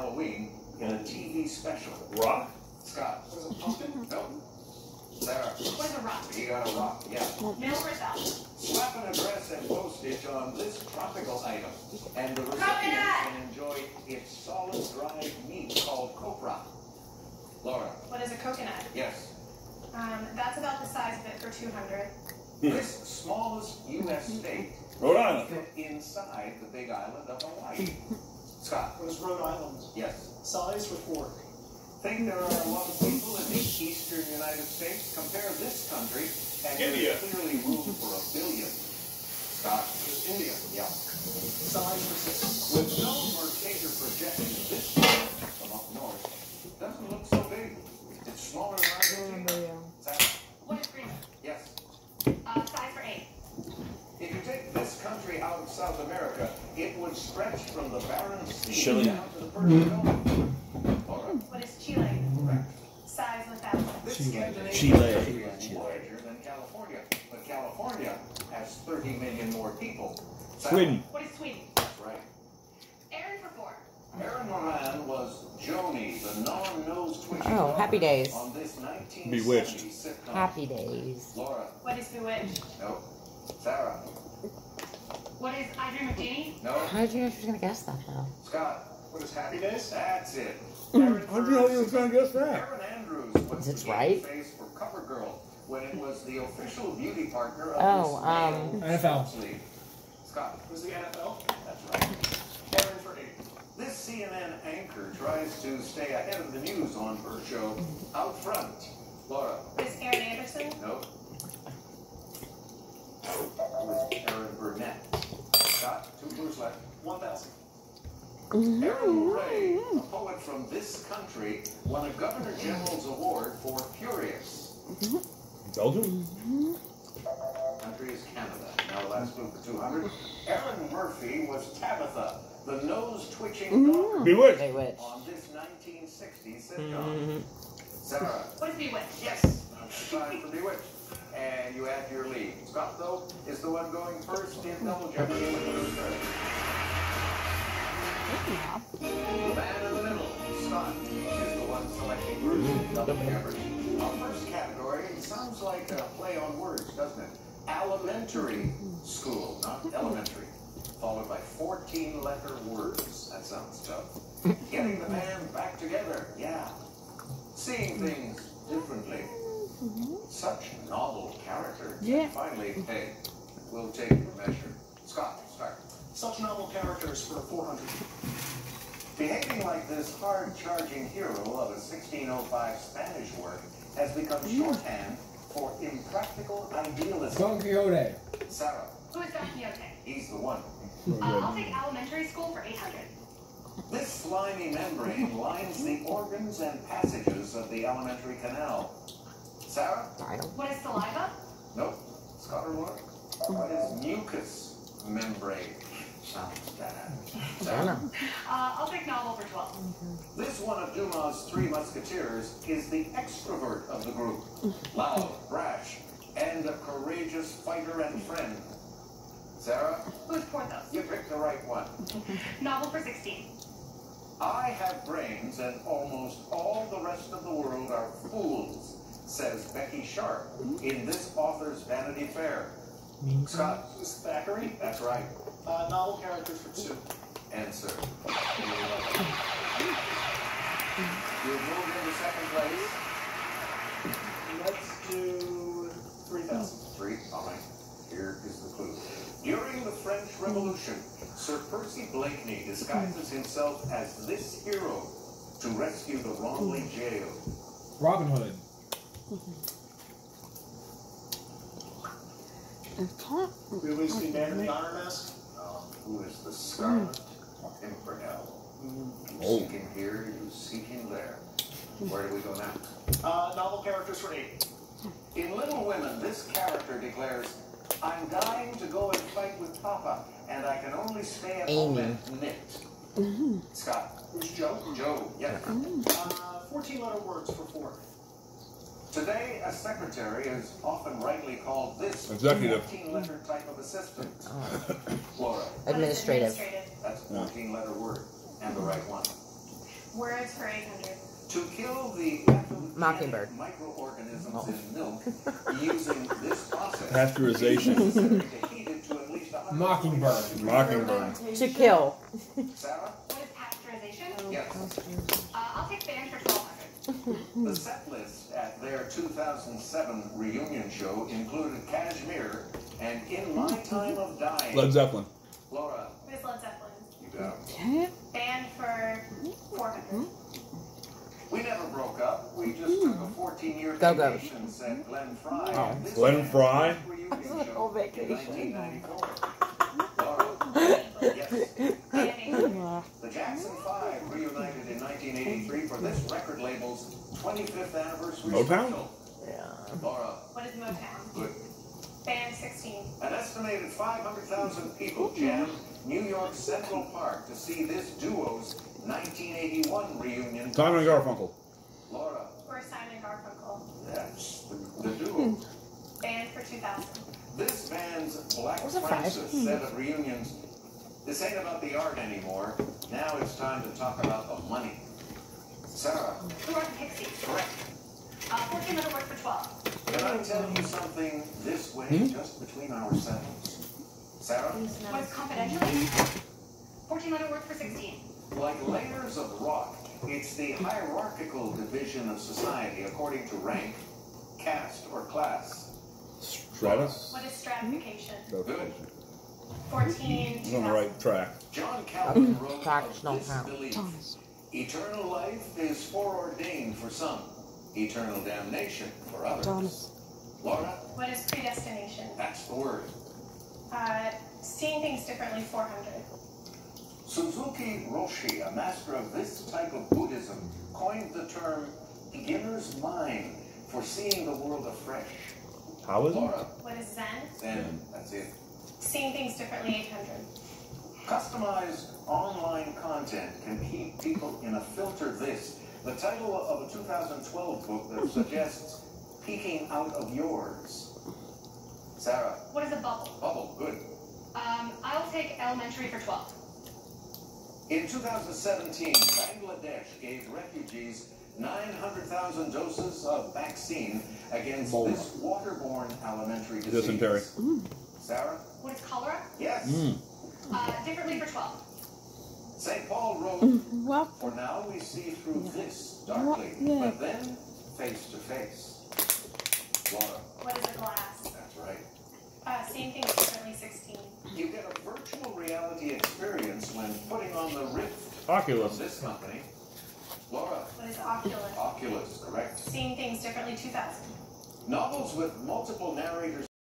Halloween in a TV special. Rock? Scott. Was it pumpkin? Mm-hmm. Nope. Sarah. What is a rock? You got a rock. Yeah. Mill or south? Slap an address and postage on this tropical item, and the recipient can enjoy its solid dried meat called copra. Laura. What is a coconut? Yes. Um, that's about the size of it for 200. This smallest U.S. state Rhode Island. fit inside the big island of Hawaii. Scott. What is Rhode Island? Yes. Size for four. Think there are a lot of people in the eastern United States? Compare this country, and India. there's clearly room for a billion. Scott. There's India. Yeah. Size for six. With no Mercator projection, this one from up north doesn't look so big. It's smaller than Argentina. Sarah? What is Greenland? Yes. Uh, size for 8. If you take this country out of South America, it would stretch from the Bering Sea Chile. down to the Persian Gulf. All right, What is Chile? Size 1000. This Chile. Chile. larger than California, but California has 30 million more people. Sweden. What is Sweden? That's right. Erin for 4. Erin Moran was Joanie, the non-nose twitching Oh, Happy Days. on this Bewitched. Happy days. Laura. What is Bewitched? No. Sarah. What is I Dream of Jeannie? No. How did you know she was gonna guess that though? Scott. What is Happy Days? That's it. How'd you know you was gonna guess that? Erin Andrews was It's the right. face for CoverGirl when it was the official beauty partner of Oh, this um, male NFL. sports league. Scott. Was the NFL? That's right. Erin for eight. This CNN anchor tries to stay ahead of the news on her show Out Front. Laura. What is Erin Anderson? No. It was Erin Burnett. Scott, two clues left. One thousand. Mm-hmm. Erin Mouré, a poet from this country, won a Governor General's Award for Furious. Belgium? Mm-hmm. Country is Canada. Now the last clue for 200. Erin Murphy was Tabitha, the nose-twitching mm-hmm. daughter Bewitched. They which? on this 1960s sitcom. Sarah. What is Bewitched? Yes. Time for Bewitched. And you add your lead. Scott, though, is the one going first in Double Jeopardy with the first card. The man in the middle, Scott, is the one selecting first in mm-hmm. Double Jeopardy. Our first category sounds like a play on words, doesn't it? Elementary school, not elementary. Followed by 14 letter words. That sounds tough. Getting the band back together, yeah. Seeing things differently. Such novel characters. Yeah. Finally, hey, we'll take your measure. Scott, start. Such novel characters for four hundred. Behaving like this hard-charging hero of a 1605 Spanish work has become shorthand for impractical idealism. Don Quixote. Sarah, Who is Don Quixote? he's the one. Uh, I'll take elementary school for 800. This slimy membrane lines the organs and passages of the alimentary canal. Sarah? I. What is saliva? Nope. Scott or Laura? What is mucous membrane? Sounds bad. I Sarah? don't know. Uh, I'll take novel for 12. This one of Dumas' three musketeers is the extrovert of the group. Loud, brash, and a courageous fighter and friend. Sarah, Who is Porthos? you picked the right one. Novel for 16. I have brains and almost all the rest of the world are fools, says Becky Sharp in this author's Vanity Fair. Scott, Who's Thackeray? that's right. Uh, novel characters for two. Answer. You've moved into second place. Let's do three thousand. Three. All right. Here is the clue. During the French Revolution, Sir Percy Blakeney disguises himself as this hero to rescue the wrongly jailed. Robin Hood. We lose the man in the honor mask. Um, who is the Scarlet Pimpernel? You Oh. seek him here, you seek him there. Where do we go now? Uh, novel characters for eight. In Little Women, this character declares, I'm dying to go and fight with Papa, and I can only stay at home Amy. and knit. Scott. Who's Jo? Jo, yes. Uh, fourteen letter words for four. Today, a secretary is often rightly called this Executive. 14-letter type of assistant. Oh. Laura, What is Administrative. that's a 14-letter word, and the right one. Words for 800. To kill the Mockingbird. microorganisms in milk using this process. Pasteurization. it's necessary to heat it to at least 140 Mockingbird. Mockingbird. To kill. Sarah? What is pasteurization? Yes. Uh, I'll take band for 1200. The set list at their 2007 reunion show included Kashmir and In My Time of Dying. Led Zeppelin. Laura, What is Led Zeppelin? you got it. Band for 400. We never broke up. We just took a 14 year Go-Go's. vacation, said Glenn Frey. Oh. Glenn Frey? his reunion Little vacation. Yes. The Jackson Five reunited in 1983 for this record label's 25th anniversary Motown? special. Yeah. Laura, What is Motown? good. Band 16. An estimated 500,000 people jammed New York Central Park to see this duo's 1981 reunion. Simon and Garfunkel. Laura, Or Simon and Garfunkel. that's the, the duo. Hmm. Band for 2000. This band's Black What's Francis five? said at hmm. reunions, this ain't about the art anymore. Now it's time to talk about the money. Sarah, Who are the Pixies? correct. Uh, 14 letter word for 12. Can I tell you something this way, Hmm? just between ourselves? Sarah, What is confidentially? 14 letter word for 16. like layers of rock, it's the hierarchical division of society according to rank, caste, or class. Stratus. What is stratification? Good. 14 He's on the right track. John Calvin wrote Fractional of count. belief. Eternal life is foreordained for some, eternal damnation for others. Thomas. Laura, What is predestination? that's the word. Uh, seeing things differently 400. Suzuki Roshi, a master of this type of Buddhism, coined the term beginner's mind for seeing the world afresh. Taoism? Laura, What is Zen? Zen, that's it. Seeing things differently 800. Customized online content can keep people in a filter this, the title of a 2012 book that suggests peeking out of yours. Sarah, What is a bubble? bubble, good. Um, I'll take elementary for 12. In 2017, Bangladesh gave refugees 900,000 doses of vaccine against this waterborne elementary disease. Dysentery. Sarah? What is cholera? Yes. Mm. Uh, differently for 12. St. Paul wrote, What? For now we see through this darkly, Yeah. but then face to face. Laura, What is a glass? that's right. Uh, seeing things differently 16. You get a virtual reality experience when putting on the Rift Oculus. of this company. Laura, What is oculus? Oculus, correct? Seeing things differently 2000. Novels with multiple narrators